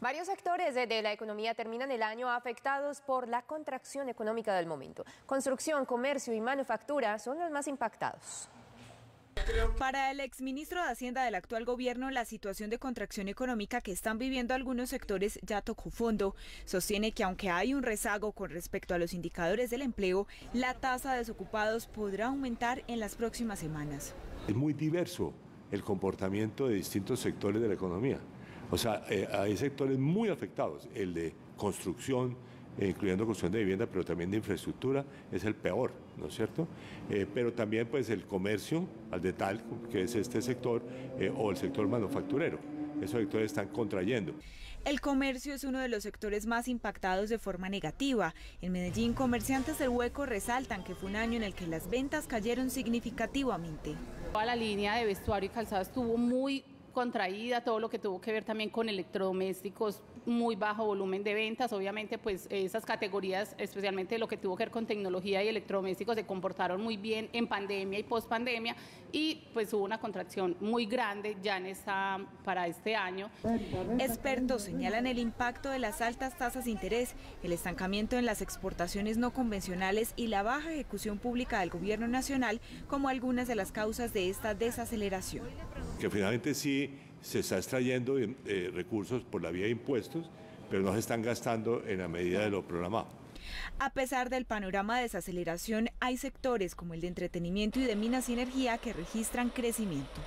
Varios sectores de, la economía terminan el año afectados por la contracción económica del momento. Construcción, comercio y manufactura son los más impactados. Para el exministro de Hacienda del actual gobierno, la situación de contracción económica que están viviendo algunos sectores ya tocó fondo. Sostiene que aunque hay un rezago con respecto a los indicadores del empleo, la tasa de desocupados podrá aumentar en las próximas semanas. Es muy diverso el comportamiento de distintos sectores de la economía. O sea, eh, hay sectores muy afectados, el de construcción, eh, incluyendo construcción de vivienda, pero también de infraestructura, es el peor, ¿no es cierto? Eh, pero también pues el comercio al detal, que es este sector, o el sector manufacturero. Esos sectores están contrayendo. El comercio es uno de los sectores más impactados de forma negativa. En Medellín, comerciantes del hueco resaltan que fue un año en el que las ventas cayeron significativamente. Toda la línea de vestuario y calzado estuvo muy contraída, todo lo que tuvo que ver también con electrodomésticos, muy bajo volumen de ventas. Obviamente, pues esas categorías, especialmente lo que tuvo que ver con tecnología y electrodomésticos, se comportaron muy bien en pandemia y post pandemia y pues hubo una contracción muy grande ya en esta, para este año. Expertos señalan el impacto de las altas tasas de interés, el estancamiento en las exportaciones no convencionales y la baja ejecución pública del gobierno nacional como algunas de las causas de esta desaceleración. Que finalmente sí se está extrayendo eh, recursos por la vía de impuestos, pero no se están gastando en la medida de lo programado. A pesar del panorama de desaceleración, hay sectores como el de entretenimiento y de minas y energía que registran crecimiento.